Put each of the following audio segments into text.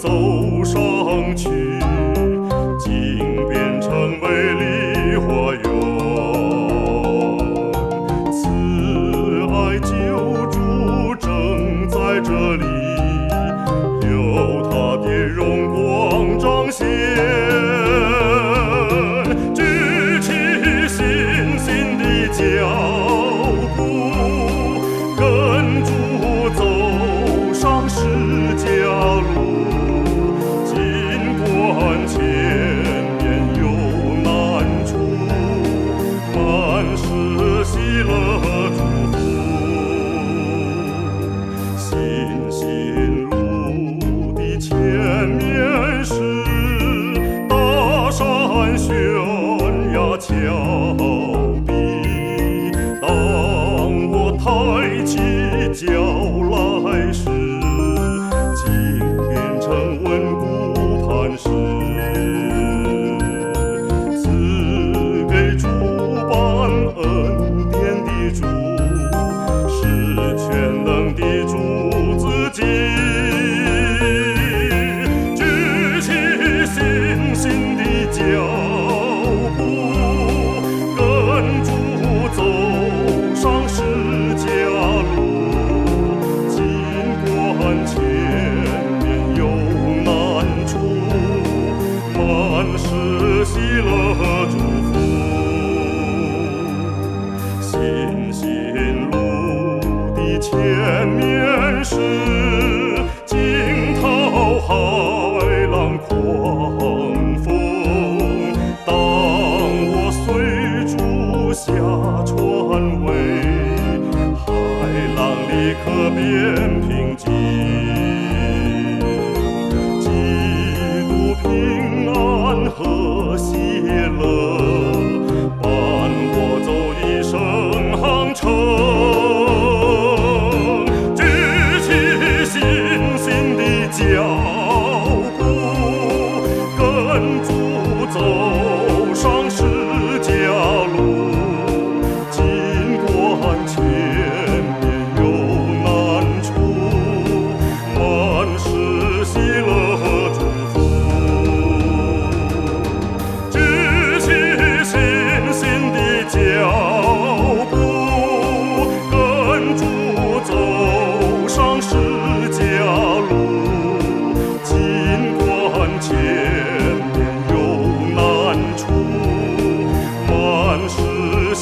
走上去竟变成美丽花园。慈爱救主正在这里。抬起脚一刻变平静几度平安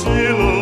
Xưa